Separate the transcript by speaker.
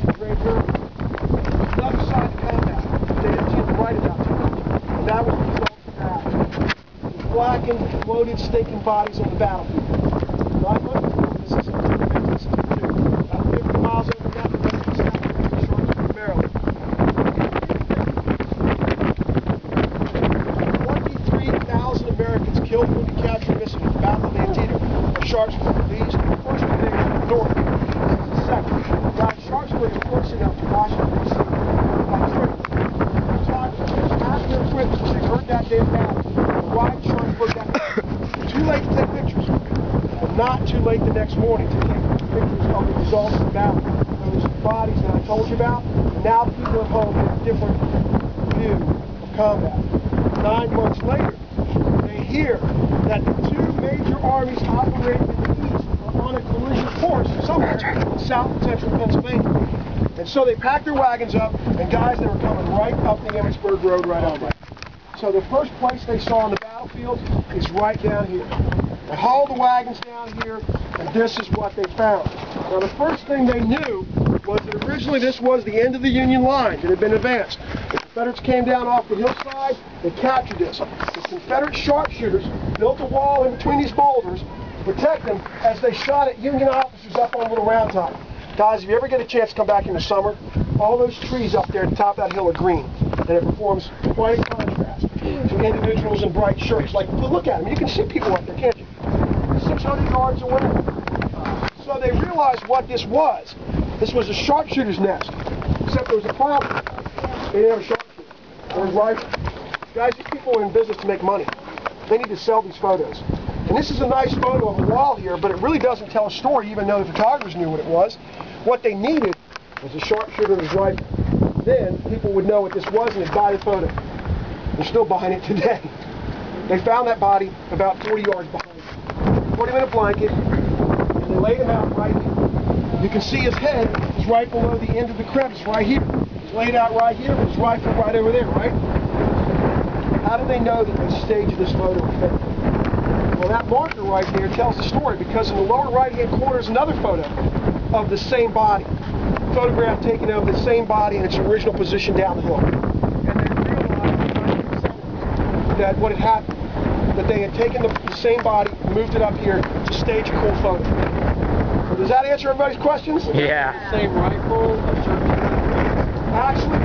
Speaker 1: this Prairie. Another side combat. They didn't seem to write about. That was the result of that. Blackened, bloated, stinking bodies on the battlefield. Right, look, this is this is about 50 miles over that direction, Sharpsburg, Maryland. 23,000 Americans killed, wounded, captured, missing in the Battle of Antietam or Sharpsburg. These are the first brigade of the North. This is the second. Now, Sharpsburg is close enough to Washington, D.C. Like, for instance, talk- ask their equipment when they heard that damn battle. Why did Sharpsburg that Too late to take pictures, but not too late the next morning to take pictures of the the battle. Those bodies that I told you about, now people at home have a different view of combat. Nine months later, they hear that the two major armies operating in the east are on a collision course somewhere in south central Pennsylvania. And so they packed their wagons up, and guys, they were coming right up the Emmitsburg Road right on there. So the first place they saw on the battlefield is right down here. They hauled the wagons down here, and this is what they found. Now the first thing they knew was that originally this was the end of the Union line that had been advanced. The Confederates came down off the hillside, they captured this. The Confederate sharpshooters built a wall in between these boulders to protect them as they shot at Union officers up on Little Round Top. Guys, if you ever get a chance to come back in the summer, all those trees up there at the top of that hill are green, and it forms quite a contrast to individuals in bright shirts. Like, look at them. You can see people up there, can't you? 600 yards away. So they realized what this was. This was a sharpshooter's nest, except there was a problem. They didn't have a sharpshooter. There was rifle. Guys, these people are in business to make money. They need to sell these photos. And this is a nice photo of a wall here, but it really doesn't tell a story, even though the photographers knew what it was. What they needed was a sharpshooter's rifle. Then people would know what this was and they'd buy the photo. They're still buying it today. They found that body about 40 yards behind. Put him in a blanket, and they laid him out right here. You can see his head is right below the end of the crevice, right here. He's laid out right here, with his rifle right over there, right? How do they know that they staged this photo effectively? Well, that marker right there tells the story because in the lower right-hand corner is another photo of the same body. Photograph taken of the same body in its original position down the hill. And they realized that what had happened, that they had taken the, the same body, moved it up here to stage a cool photo. So does that answer everybody's questions?
Speaker 2: Yeah.
Speaker 3: Same rifle, a sharpshooter.
Speaker 1: Actually,